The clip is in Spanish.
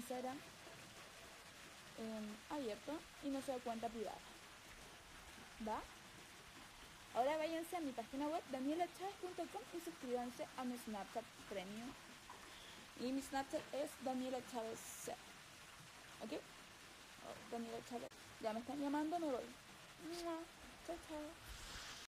Instagram em, abierto y no nuestra cuenta privada. ¿Va? Ahora váyanse a mi página web danielachávez.com y suscríbanse a mi Snapchat Premium. Y mi Snapchat es Daniela Chávez ¿Ok? Oh, Daniela Chávez. Ya me están llamando, me voy. Chao, chao.